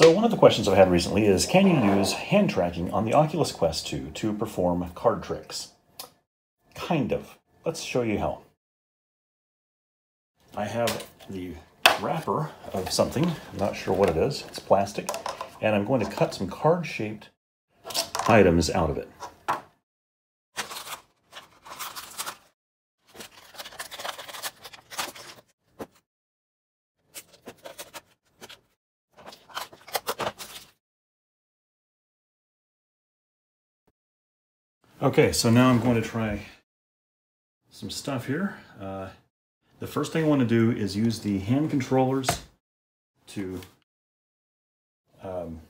So one of the questions I've had recently is, can you use hand tracking on the Oculus Quest 2 to perform card tricks? Kind of. Let's show you how. I have the wrapper of something, I'm not sure what it is, it's plastic, and I'm going to cut some card-shaped items out of it. Okay, so now I'm going to try some stuff here. Uh, the first thing I want to do is use the hand controllers to um,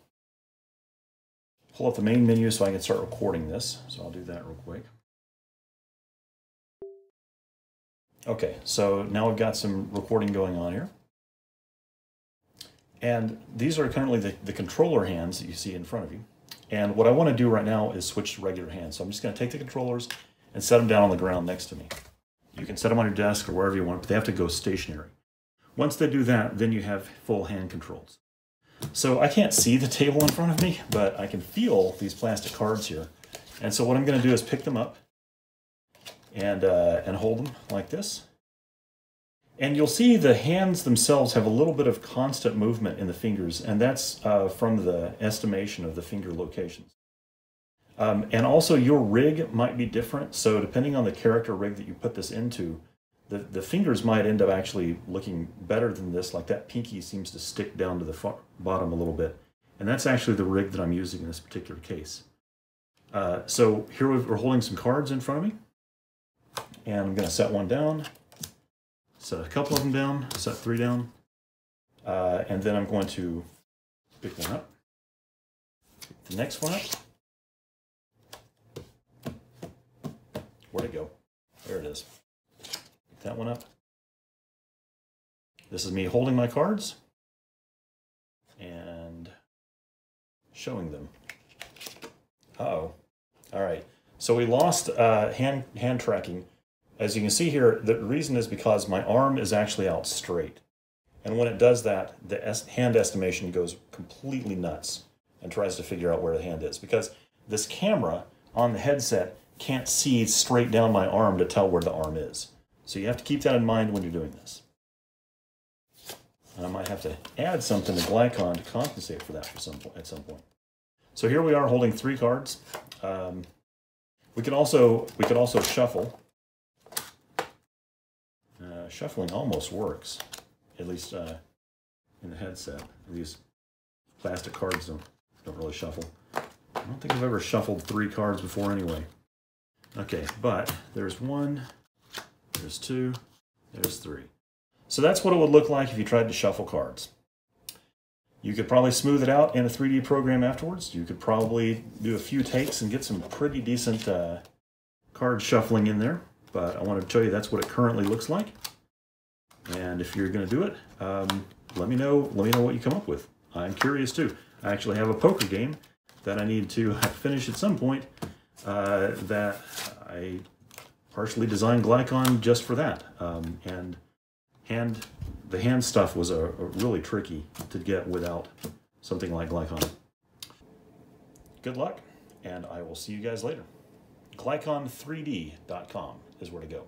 pull up the main menu so I can start recording this. So I'll do that real quick. Okay, so now we've got some recording going on here. And these are currently the, the controller hands that you see in front of you. And what I want to do right now is switch to regular hands. So I'm just going to take the controllers and set them down on the ground next to me. You can set them on your desk or wherever you want, but they have to go stationary. Once they do that, then you have full hand controls. So I can't see the table in front of me, but I can feel these plastic cards here. And so what I'm going to do is pick them up and, uh, and hold them like this. And you'll see the hands themselves have a little bit of constant movement in the fingers, and that's uh, from the estimation of the finger locations. Um, and also your rig might be different, so depending on the character rig that you put this into, the, the fingers might end up actually looking better than this, like that pinky seems to stick down to the bottom a little bit. And that's actually the rig that I'm using in this particular case. Uh, so here we're holding some cards in front of me, and I'm going to set one down, set a couple of them down, set three down, uh, and then I'm going to pick one up, pick the next one up. Where'd it go? There it is. Pick that one up. This is me holding my cards and showing them. Uh oh All right. So we lost uh, hand, hand tracking as you can see here, the reason is because my arm is actually out straight. And when it does that, the hand estimation goes completely nuts and tries to figure out where the hand is. Because this camera on the headset can't see straight down my arm to tell where the arm is. So you have to keep that in mind when you're doing this. And I might have to add something to Glycon to compensate for that for some at some point. So here we are holding three cards. Um, we could also we could also shuffle shuffling almost works, at least uh, in the headset. These plastic cards don't, don't really shuffle. I don't think I've ever shuffled three cards before anyway. Okay, but there's one, there's two, there's three. So that's what it would look like if you tried to shuffle cards. You could probably smooth it out in a 3D program afterwards. You could probably do a few takes and get some pretty decent uh, card shuffling in there. But I wanted to show you that's what it currently looks like. And if you're going to do it, um, let me know. Let me know what you come up with. I'm curious too. I actually have a poker game that I need to finish at some point. Uh, that I partially designed Glycon just for that. Um, and hand the hand stuff was a, a really tricky to get without something like Glycon. Good luck, and I will see you guys later. Glycon3D.com is where to go.